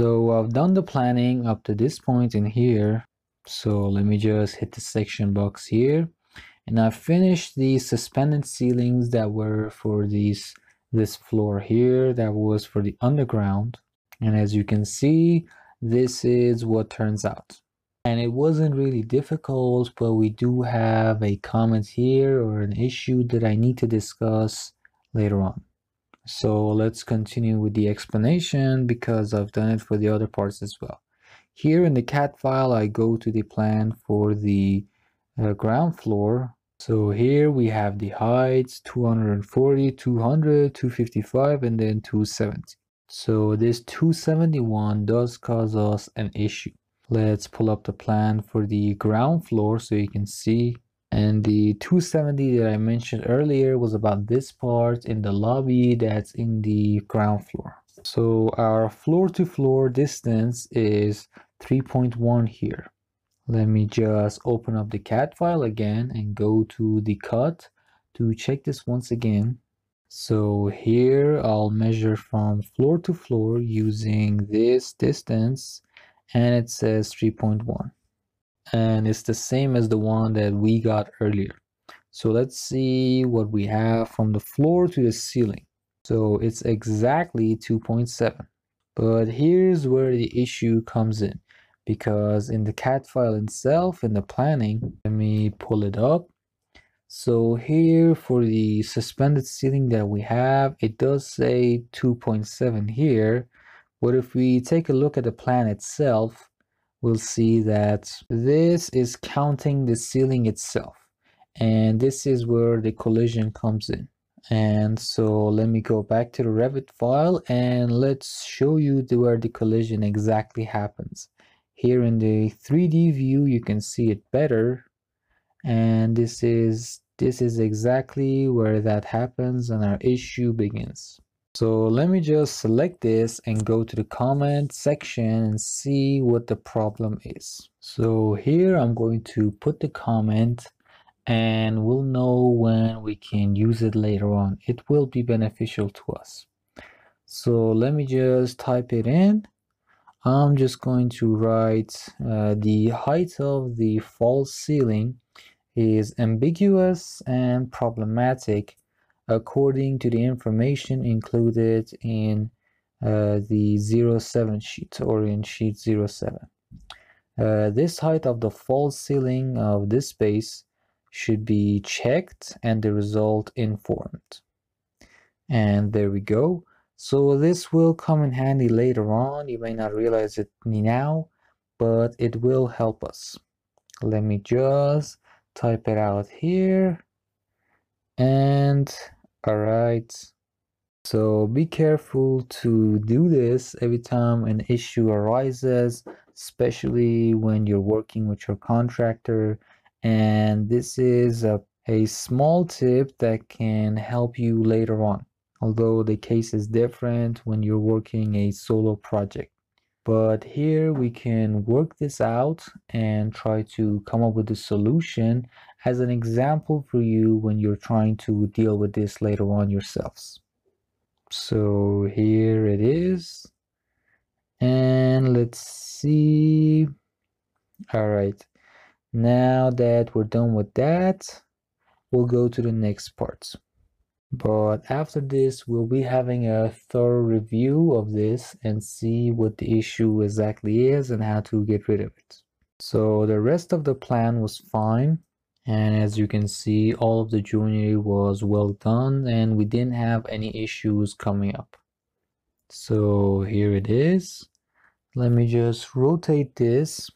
So I've done the planning up to this point in here. So let me just hit the section box here. And I finished the suspended ceilings that were for these this floor here that was for the underground. And as you can see, this is what turns out. And it wasn't really difficult, but we do have a comment here or an issue that I need to discuss later on. So let's continue with the explanation because I've done it for the other parts as well. Here in the CAD file, I go to the plan for the uh, ground floor. So here we have the heights 240, 200, 255, and then 270. So this 271 does cause us an issue. Let's pull up the plan for the ground floor so you can see and the 270 that I mentioned earlier was about this part in the lobby that's in the ground floor. So our floor to floor distance is 3.1 here. Let me just open up the CAD file again and go to the cut to check this once again. So here I'll measure from floor to floor using this distance and it says 3.1 and it's the same as the one that we got earlier. So let's see what we have from the floor to the ceiling. So it's exactly 2.7. But here's where the issue comes in because in the CAD file itself, in the planning, let me pull it up. So here for the suspended ceiling that we have, it does say 2.7 here. But if we take a look at the plan itself, we'll see that this is counting the ceiling itself. And this is where the collision comes in. And so let me go back to the Revit file and let's show you the, where the collision exactly happens. Here in the 3d view you can see it better. And this is this is exactly where that happens and our issue begins so let me just select this and go to the comment section and see what the problem is. So here I'm going to put the comment and we'll know when we can use it later on. It will be beneficial to us. So let me just type it in. I'm just going to write uh, the height of the false ceiling is ambiguous and problematic according to the information included in uh, the 07 sheet or in sheet 07. Uh, this height of the false ceiling of this space should be checked and the result informed. And there we go. So this will come in handy later on. You may not realize it now, but it will help us. Let me just type it out here. And all right so be careful to do this every time an issue arises especially when you're working with your contractor. And this is a, a small tip that can help you later on although the case is different when you're working a solo project. But here we can work this out and try to come up with a solution as an example for you when you're trying to deal with this later on yourselves. So here it is. And let's see. All right. Now that we're done with that, we'll go to the next part. But after this, we'll be having a thorough review of this and see what the issue exactly is and how to get rid of it. So the rest of the plan was fine. And as you can see, all of the joinery was well done and we didn't have any issues coming up. So here it is. Let me just rotate this.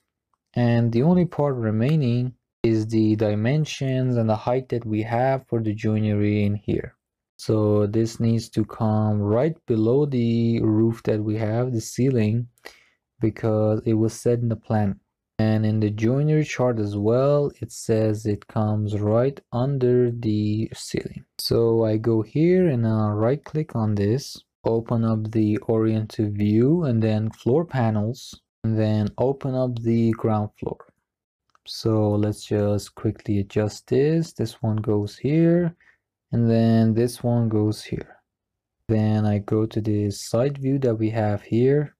And the only part remaining is the dimensions and the height that we have for the joinery in here. So this needs to come right below the roof that we have, the ceiling, because it was set in the plan. And in the joinery chart as well, it says it comes right under the ceiling. So I go here and I'll right click on this, open up the orient view and then floor plans, and then open up the ground floor. So let's just quickly adjust this. This one goes here and then this one goes here then I go to the side view that we have here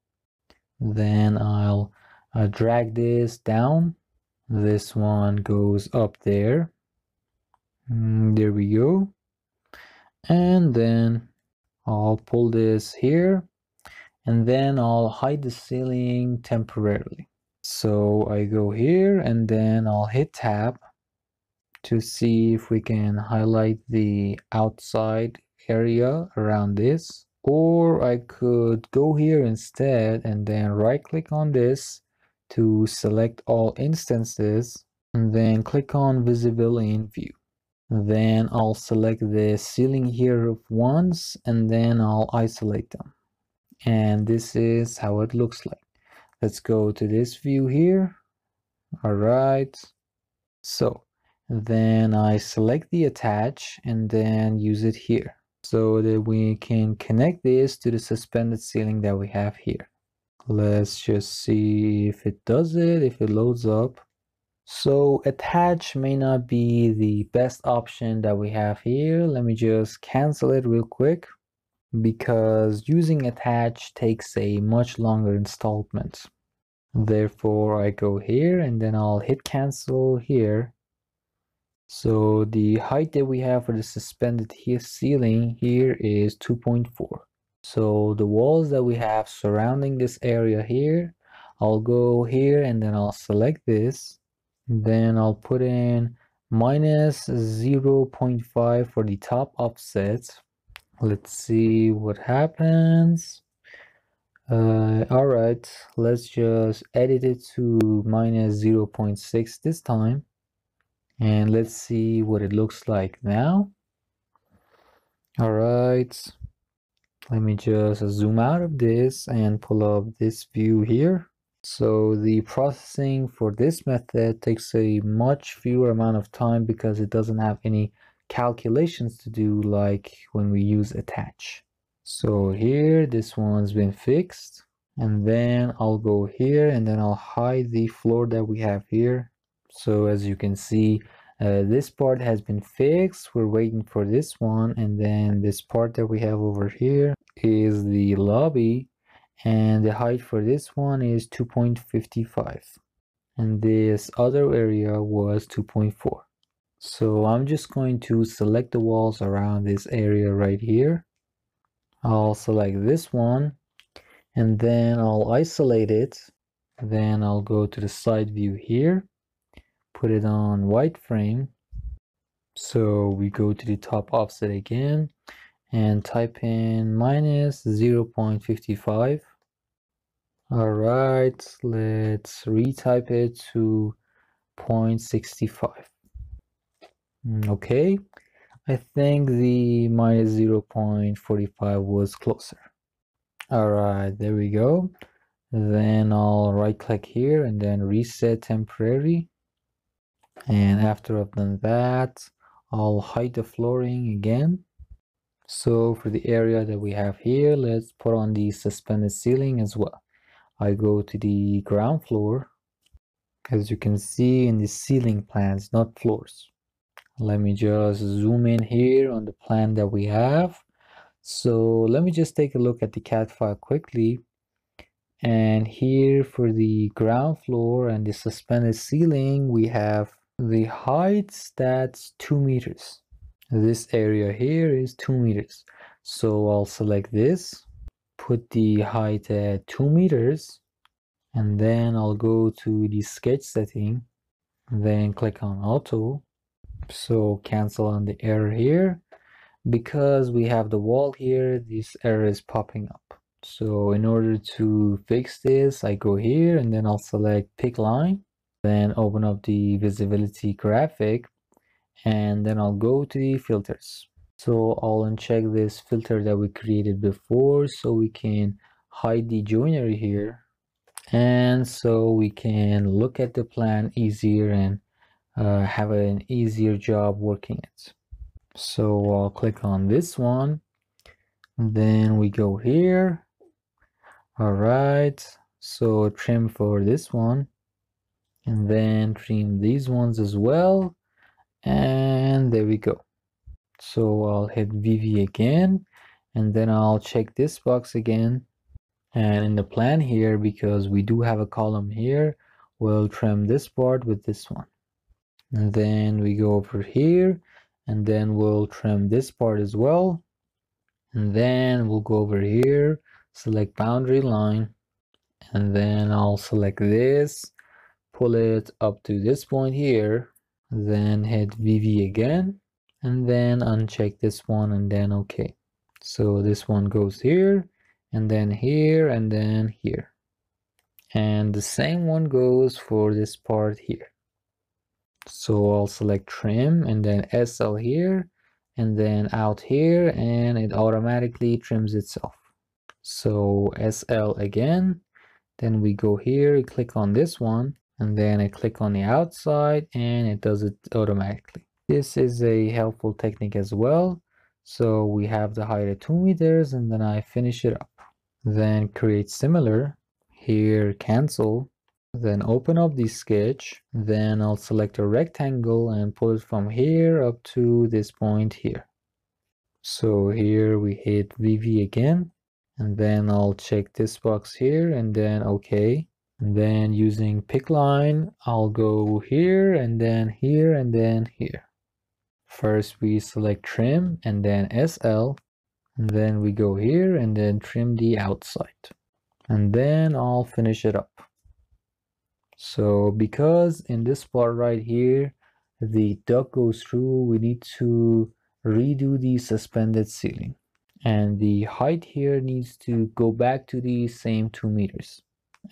then I'll uh, drag this down. This one goes up there. Mm, there we go. And then I'll pull this here. And then I'll hide the ceiling temporarily. So I go here and then I'll hit tab to see if we can highlight the outside area around this. Or I could go here instead and then right click on this to select all instances and then click on visible in view. Then I'll select the ceiling here of once and then I'll isolate them. And this is how it looks like. Let's go to this view here. All right. So then I select the attach and then use it here so that we can connect this to the suspended ceiling that we have here let's just see if it does it if it loads up. So attach may not be the best option that we have here. Let me just cancel it real quick because using attach takes a much longer installment. Therefore I go here and then I'll hit cancel here. So the height that we have for the suspended here ceiling here is 2.4 so the walls that we have surrounding this area here, I'll go here and then I'll select this. Then I'll put in minus 0.5 for the top offset. Let's see what happens. Uh, all right, let's just edit it to minus 0.6 this time. And let's see what it looks like now. All right, let me just zoom out of this and pull up this view here. So the processing for this method takes a much fewer amount of time because it doesn't have any calculations to do like when we use attach. So here this one's been fixed. And then I'll go here and then I'll hide the floor that we have here. So as you can see uh, this part has been fixed. We're waiting for this one. And then this part that we have over here is the lobby. And the height for this one is 2.55 and this other area was 2.4 so I'm just going to select the walls around this area right here. I'll select this one. And then I'll isolate it. Then I'll go to the side view here put it on wireframe. So we go to the top offset again and type in minus 0 0.55 all right let's retype it to 0.65 mm, okay. I think the minus 0 0.45 was closer. All right there we go. Then I'll right click here and then reset temporary and after I've done that I'll hide the flooring again. So for the area that we have here let's put on the suspended ceiling as well. I go to the ground floor. As you can see in the ceiling plans not floors. Let me just zoom in here on the plan that we have. So let me just take a look at the CAD file quickly. And here for the ground floor and the suspended ceiling we have the height that's two meters. This area here is two meters. So I'll select this put the height at two meters and then I'll go to the sketch setting then click on auto. So cancel on the error here. Because we have the wall here this error is popping up. So in order to fix this I go here and then I'll select pick line then open up the visibility graphic and then I'll go to the filters. So I'll uncheck this filter that we created before so we can hide the joinery here. And so we can look at the plan easier and uh, have an easier job working it. So I'll click on this one. Then we go here. All right. So trim for this one and then trim these ones as well. And there we go. So I'll hit VV again. And then I'll check this box again. And in the plan here because we do have a column here we'll trim this part with this one. And then we go over here. And then we'll trim this part as well. And then we'll go over here select boundary line. And then I'll select this pull it up to this point here then hit VV again and then uncheck this one and then okay so this one goes here and then here and then here. And the same one goes for this part here. So I'll select trim and then SL here and then out here and it automatically trims itself. So SL again then we go here click on this one and then I click on the outside and it does it automatically. This is a helpful technique as well. So we have the height at 2 meters and then I finish it up. Then create similar here cancel then open up the sketch then I'll select a rectangle and pull it from here up to this point here. So here we hit VV again and then I'll check this box here and then okay and then using pick line I'll go here and then here and then here. First we select trim and then SL and then we go here and then trim the outside. And then I'll finish it up. So because in this part right here the duct goes through we need to redo the suspended ceiling. And the height here needs to go back to the same two meters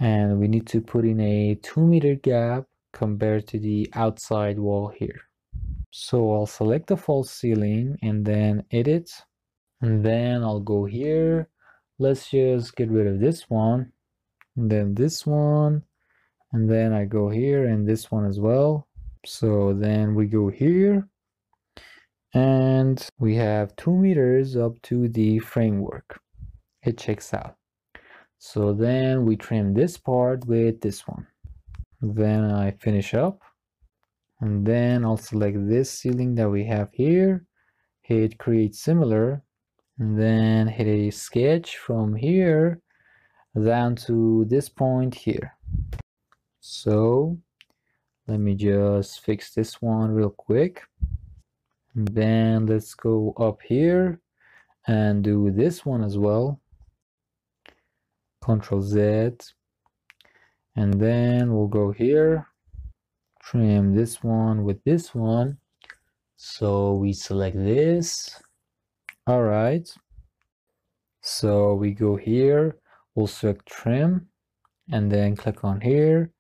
and we need to put in a two meter gap compared to the outside wall here. So I'll select the false ceiling and then edit and then I'll go here. Let's just get rid of this one and then this one and then I go here and this one as well. So then we go here and we have two meters up to the framework. It checks out so then we trim this part with this one. Then I finish up. And then I'll select this ceiling that we have here. Hit create similar. And then hit a sketch from here down to this point here. So let me just fix this one real quick. And then let's go up here and do this one as well Control Z. And then we'll go here. Trim this one with this one. So we select this. All right. So we go here. We'll select trim and then click on here.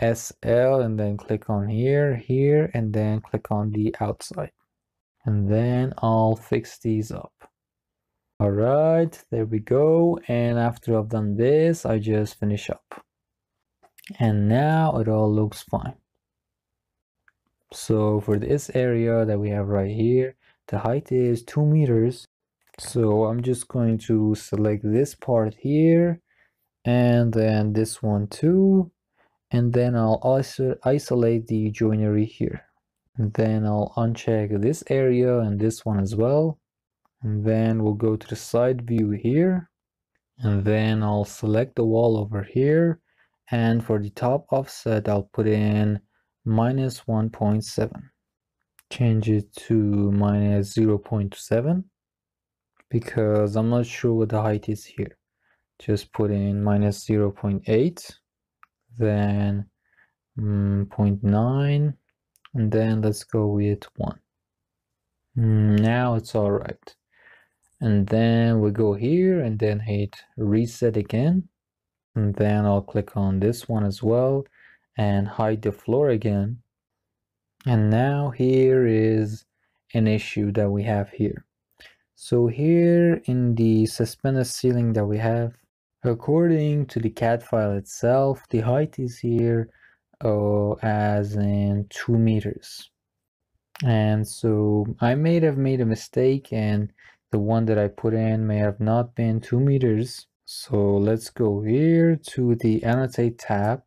SL and then click on here here and then click on the outside. And then I'll fix these up all right there we go. And after I've done this I just finish up. And now it all looks fine. So for this area that we have right here the height is two meters. So I'm just going to select this part here and then this one too. And then I'll also isolate the joinery here. And then I'll uncheck this area and this one as well and then we'll go to the side view here. And then I'll select the wall over here. And for the top offset I'll put in minus 1.7 change it to minus 0.7 because I'm not sure what the height is here. Just put in minus 0.8 then mm, 0.9 and then let's go with 1 mm, now it's all right and then we go here and then hit reset again and then I'll click on this one as well and hide the floor again and now here is an issue that we have here. So here in the suspended ceiling that we have, according to the CAD file itself, the height is here uh, as in 2 meters. And so I may have made a mistake and the one that I put in may have not been 2 meters. So let's go here to the annotate tab